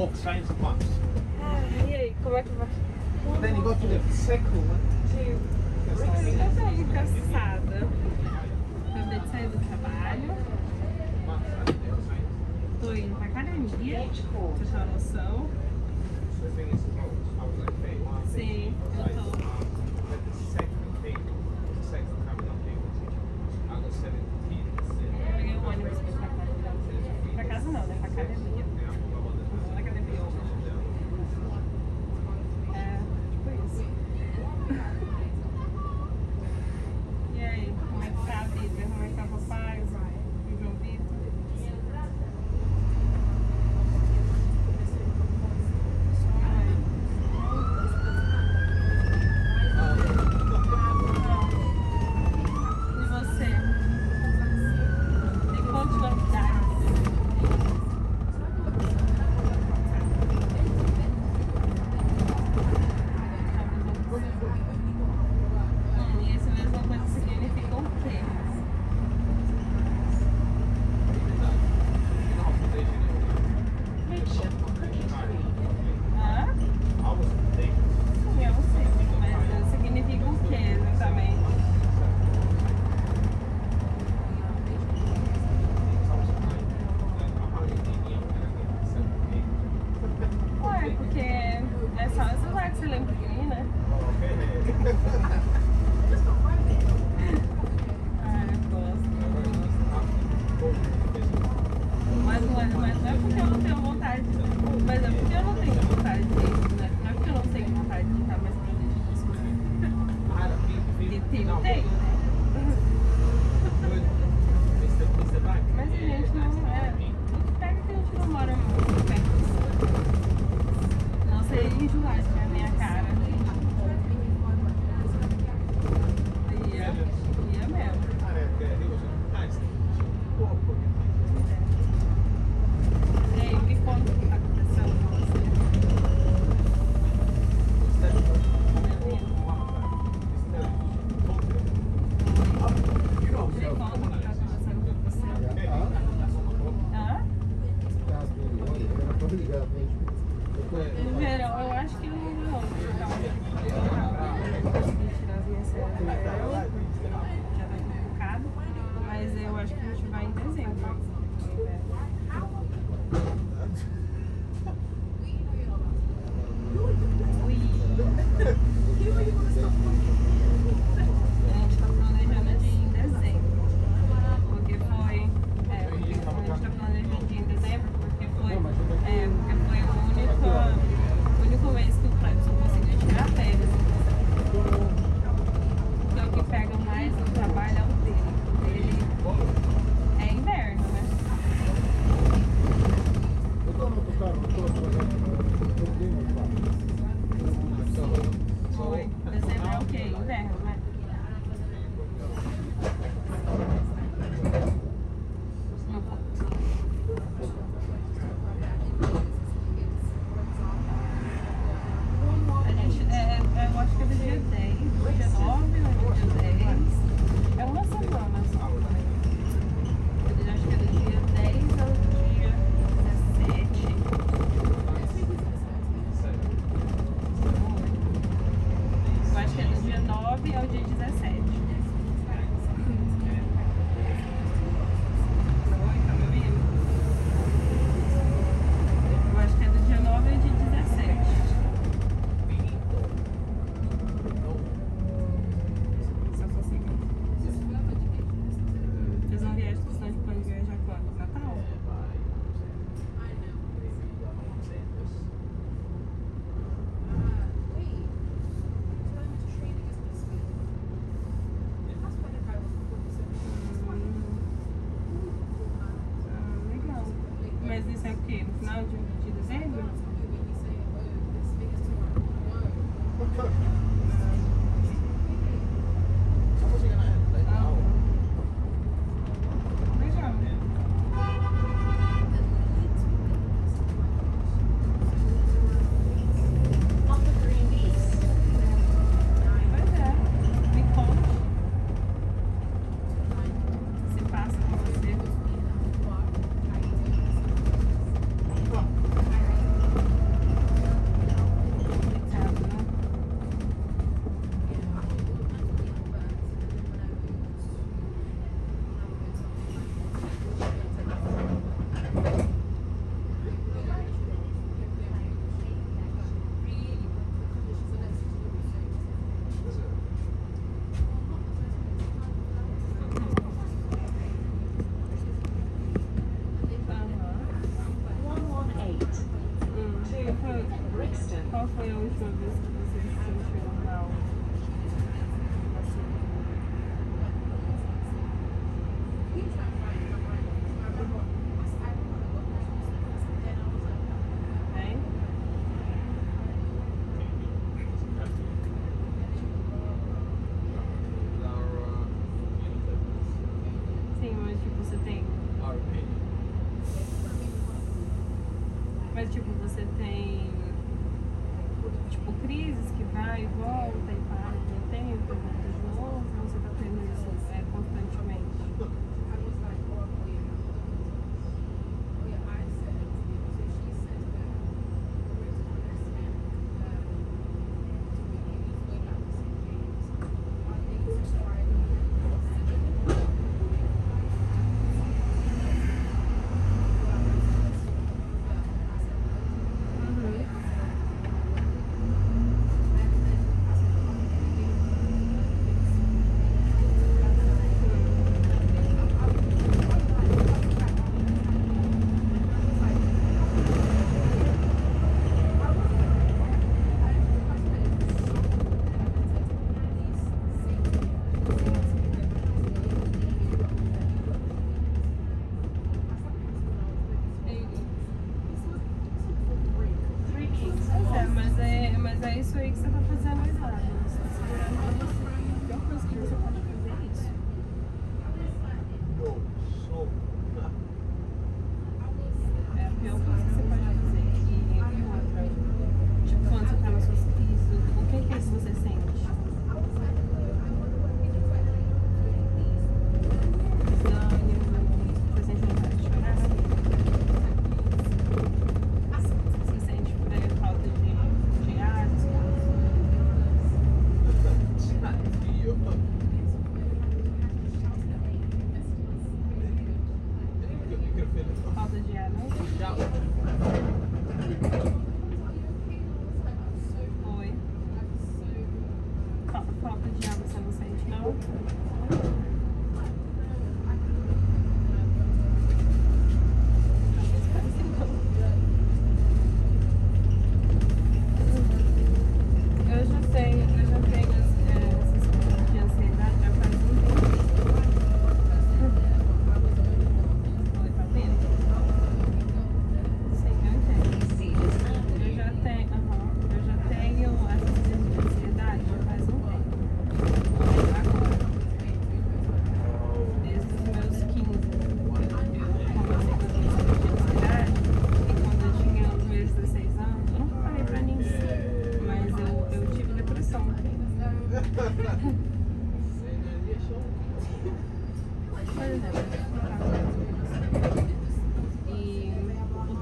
Ah, e aí, como é que vai? Then you go to the second Sim. Eu tô cansada. Acabei de sair do trabalho. Tô indo pra academia, pra ter uma noção. Sim, eu tô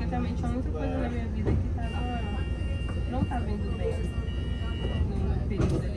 completamente a única coisa na minha vida que tava, tá não estava tá indo bem no período ali.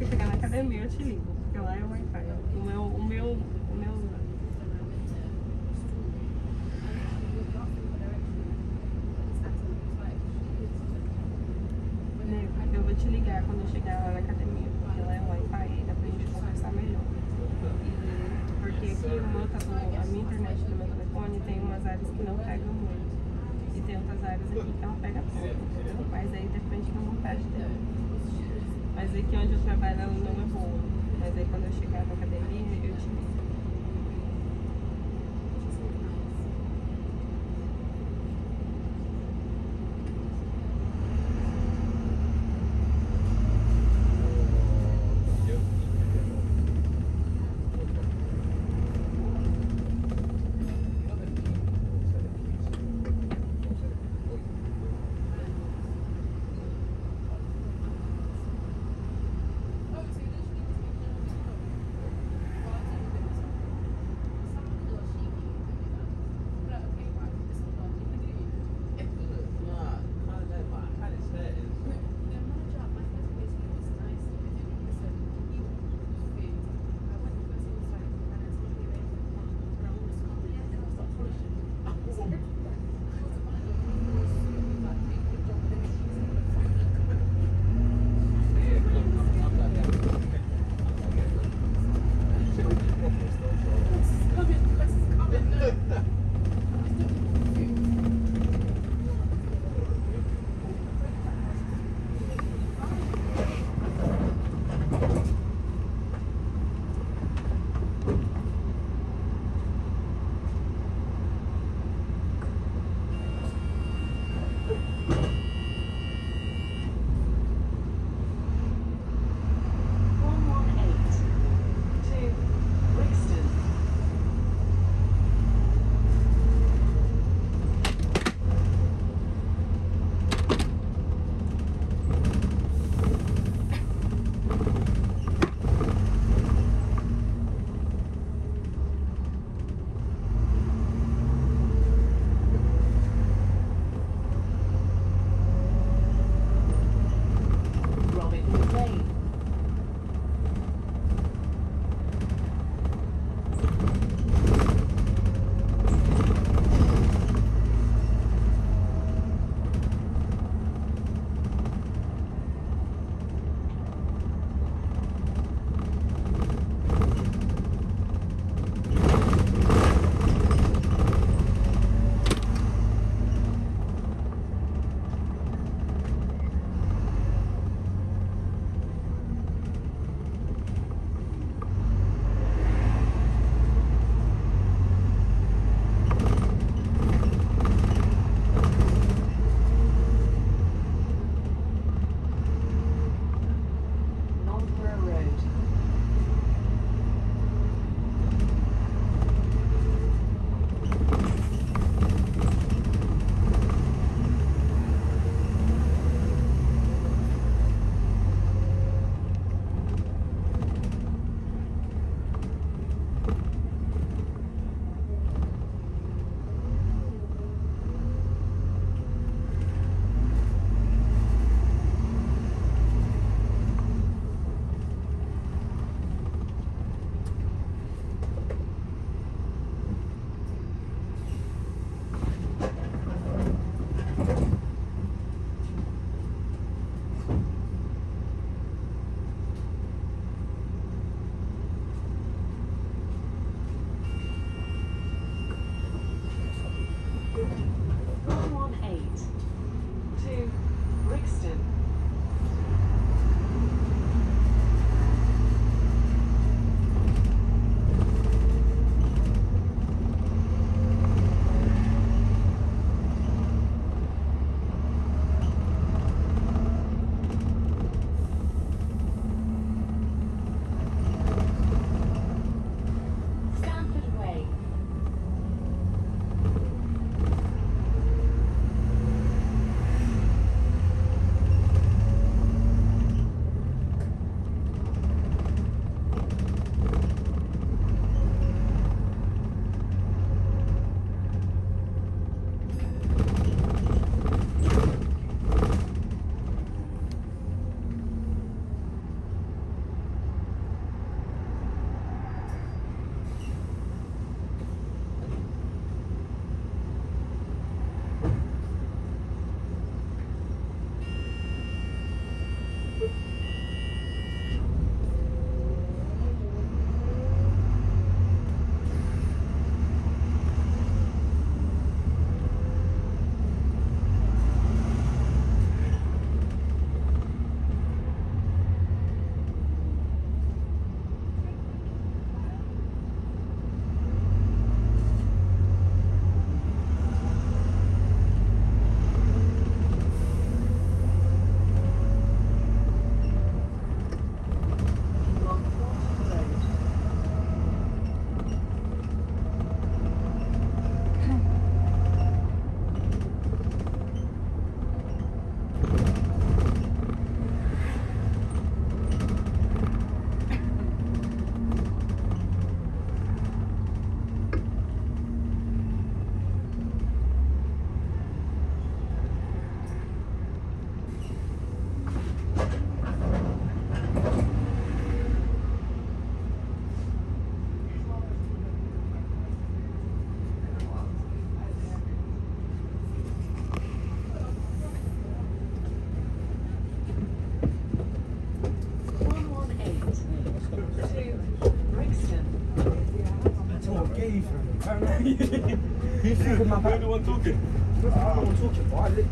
que chegar na academia eu te ligo, porque lá é o Wi-Fi. É o meu, o meu, o meu né, Eu vou te ligar quando eu chegar lá na academia, porque lá é o Wi-Fi, dá pra gente conversar melhor. E, porque aqui o meu tá a minha internet do meu telefone tem umas áreas que não pegam muito. E tem outras áreas aqui que ela pega pouco. Mas aí depende do aqui onde eu trabalho não é boa. Mas aí quando eu chegar na academia, eu tinha one talking. That's I'm talking. I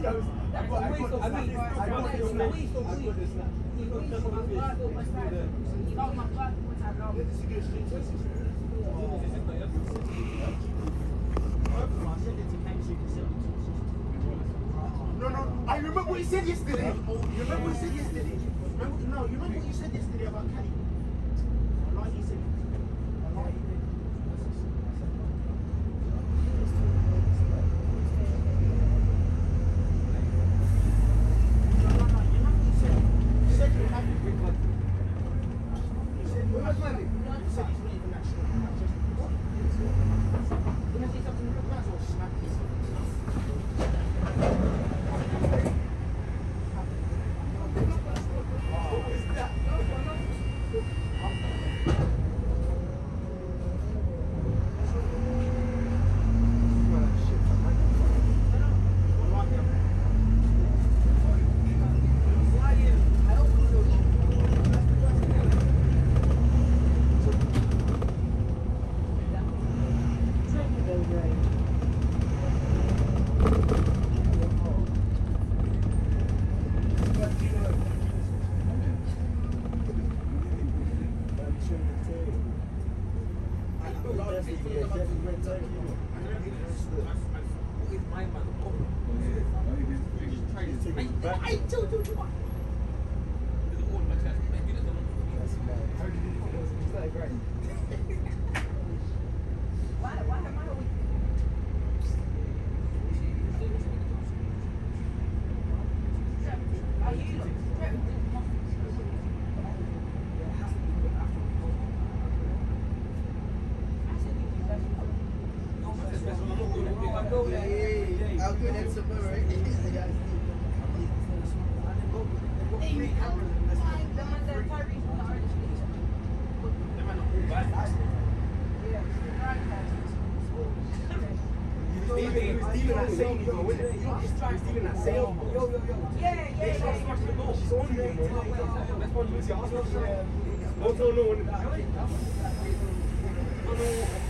No, no, I remember what he said yesterday. gonna win it. You just try stealing that sales Yo, yo, yo. Yeah, yeah, yeah. Stop smashing She's on you, bro. That's why you lose your Arsenal. Don't tell no one. Don't know.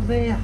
杯呀！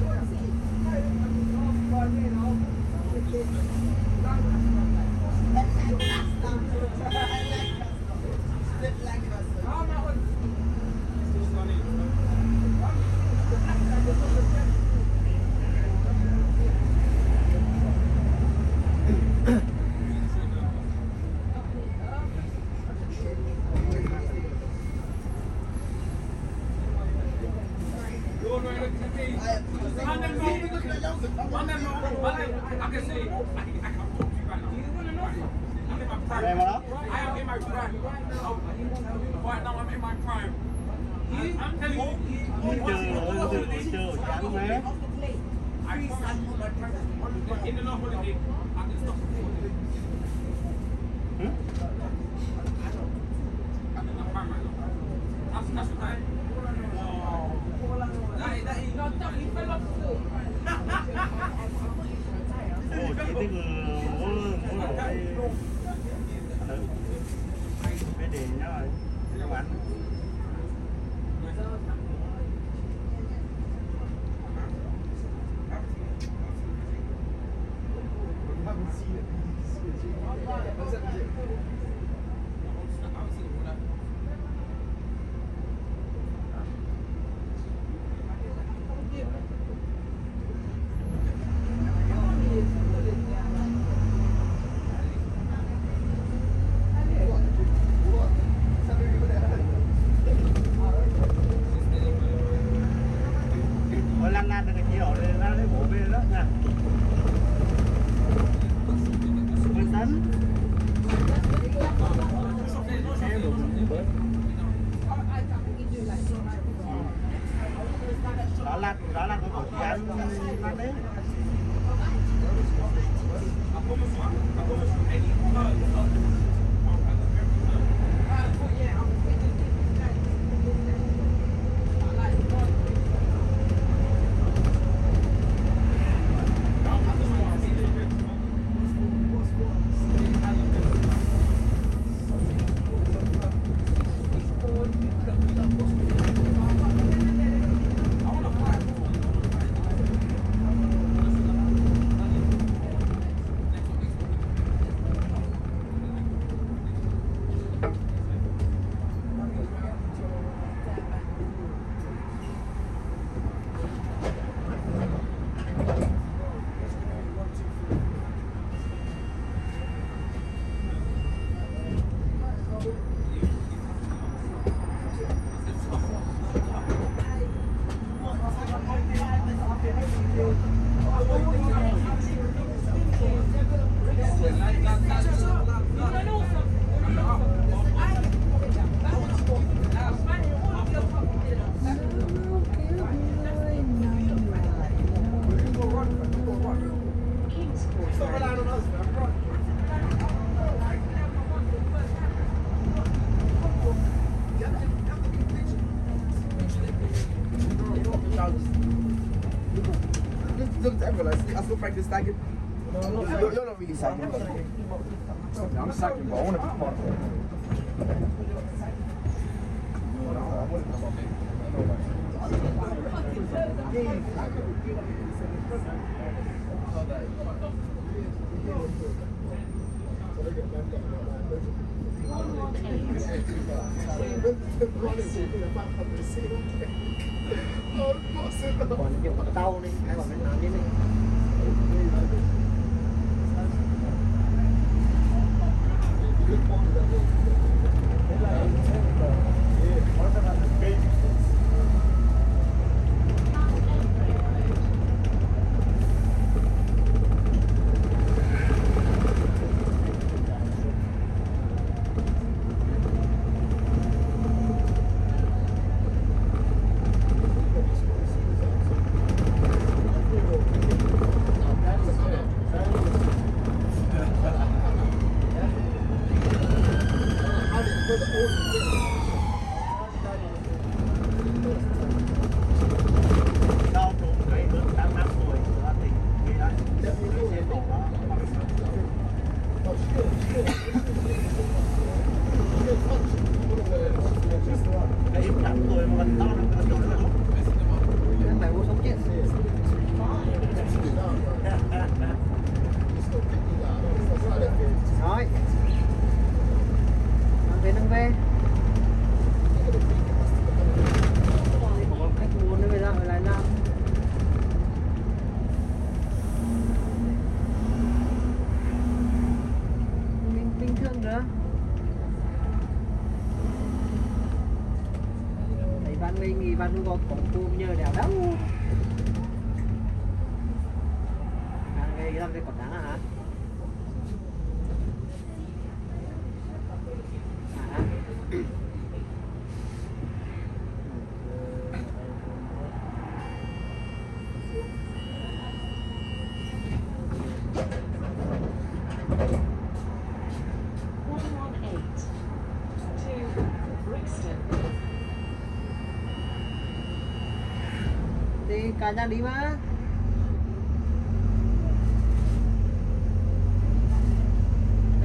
cá đi mà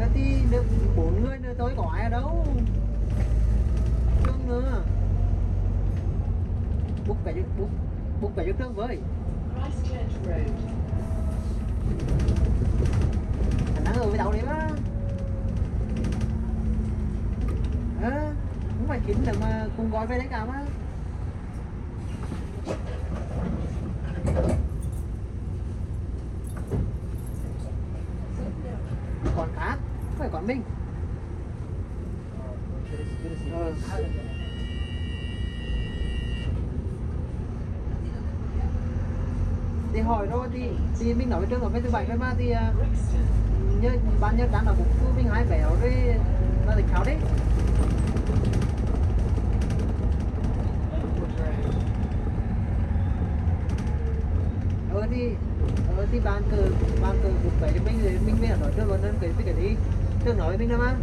Đó thì được bốn người nữa tôi có ai ở đâu thương nữa Bút cả giúp bút Bút cả giúp Trương với Christchurch Road Thằng nắng người với đầu đấy má, Ờ, à, cũng phải kiếm được mà cùng gọi về đấy cả má. thì thì mình nói trường hợp với thứ bảy với mà thì à, như ban nhân đang là cũng cứ mình hai béo đi là thịt khảo đấy ờ thì ờ thì ban cờ ban cờ cũng phải mình mình mới nói trường hợp nên cái cái đấy trường nói với mình đâu mà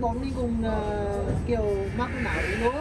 bọn đi cùng uh, kiểu mắc não nó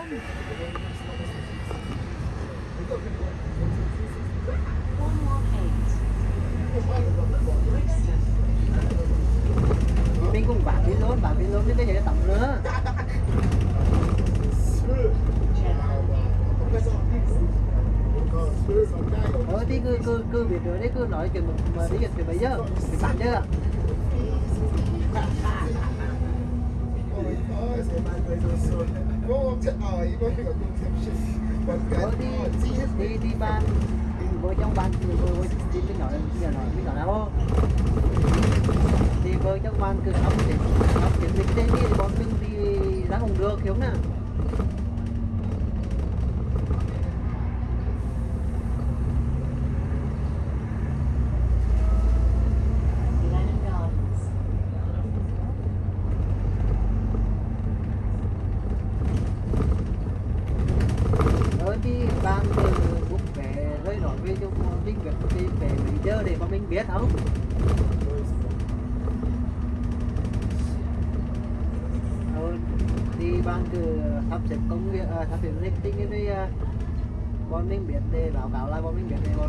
I will remember.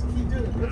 That's what we do.